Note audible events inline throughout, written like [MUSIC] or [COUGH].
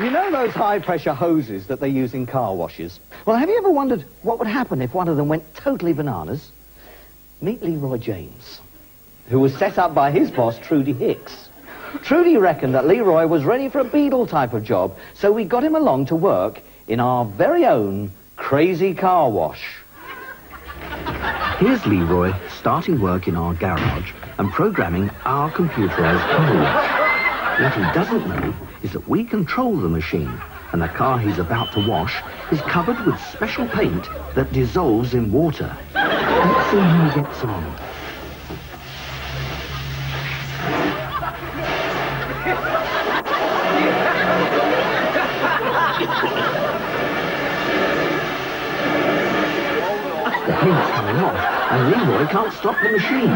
You know those high-pressure hoses that they use in car washes? Well, have you ever wondered what would happen if one of them went totally bananas? Meet Leroy James, who was set up by his boss, Trudy Hicks. Trudy reckoned that Leroy was ready for a Beadle type of job, so we got him along to work in our very own crazy car wash. Here's Leroy starting work in our garage and programming our computerized hose. What he doesn't know is that we control the machine and the car he's about to wash is covered with special paint that dissolves in water. Let's see how he gets on. The paint's coming off, and Leroy can't stop the machine.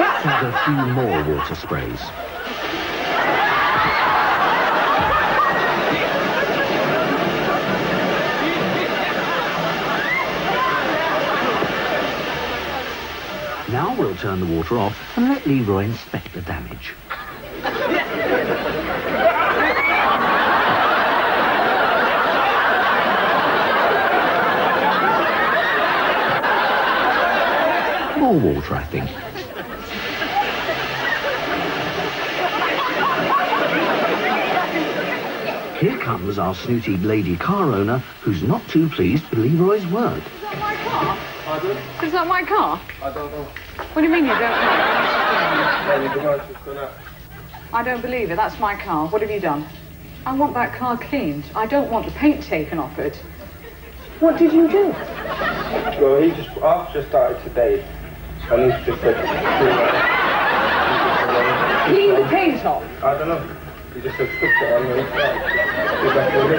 Let's add a few more water sprays. Now we'll turn the water off and let Leroy inspect the damage. More water, I think. Here comes our snooty lady car owner who's not too pleased with Leroy's work. Is that my car? Pardon? Is that my car? I don't know. What do you mean you don't know? Maybe the motor's gone out. I don't believe it. That's my car. What have you done? I want that car cleaned. I don't want the paint taken off it. What did you do? Well, he just, I've just started today. And he's just said, Clean the paint off. I don't know. He just said, fix on the inside. That for me?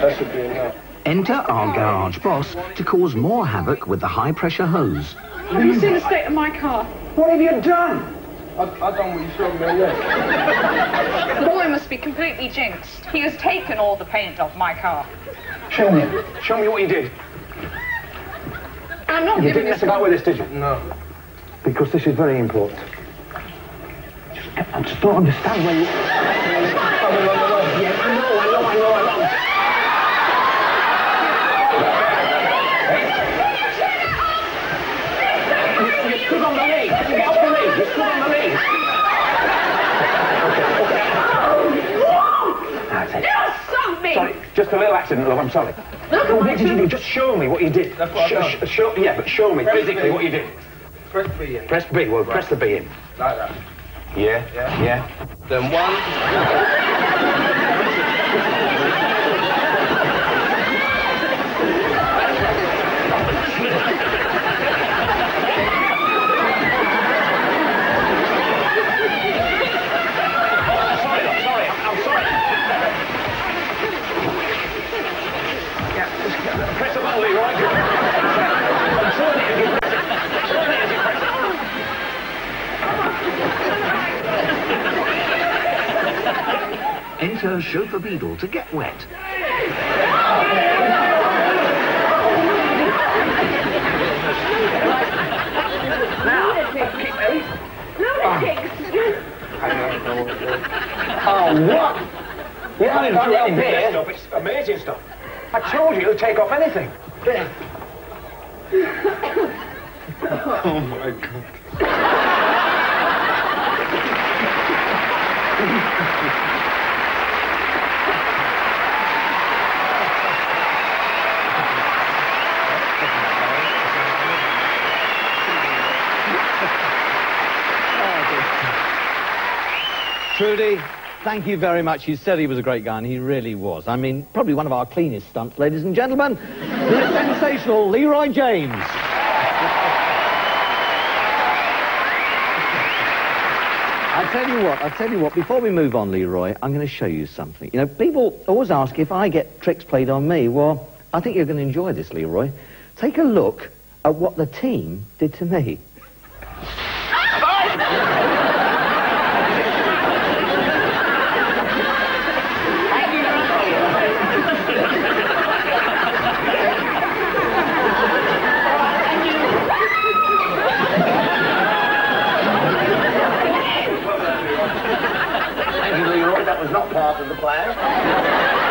That should be enough. Enter our garage boss to cause more havoc with the high-pressure hose. Have you seen the state of my car? What have you done? I, I done what you showed me, yes. The boy must be completely jinxed. He has taken all the paint off my car. Show me. Show me what you did. I'm not You giving didn't this mess about with this, did you? No. Because this is very important. Just, I just don't understand where you... Coming on the way. Yeah, I know, I know, I know, I know. You- you stood on the lead. Get off the lead. You stood on the lead. That's it. Stop me! Sorry, just a little accident, love. I'm sorry. Look What at did you my do? Just show me what you did. That's what I've Show- done. sh- show- yeah, but show me Press physically B. what you did. Press B in. Press B. Well, press the B in. Like that. Yeah. Yeah. Yeah. Then one. Sorry, love, sorry. I'm, I'm sorry. Yeah, just uh, press the button, Leroy. Turn it as you press it. Turn it as you press it. Enter chauffeur Beadle to get wet. Oh, what? You haven't done any beer. Stuff. It's amazing stuff. I told you to take off anything. Oh my god. [LAUGHS] Trudy, thank you very much. You said he was a great guy, and he really was. I mean, probably one of our cleanest stunts, ladies and gentlemen. The sensational Leroy James. I tell you what, I tell you what, before we move on, Leroy, I'm going to show you something. You know, people always ask if I get tricks played on me. Well, I think you're going to enjoy this, Leroy. Take a look at what the team did to me. of the plan.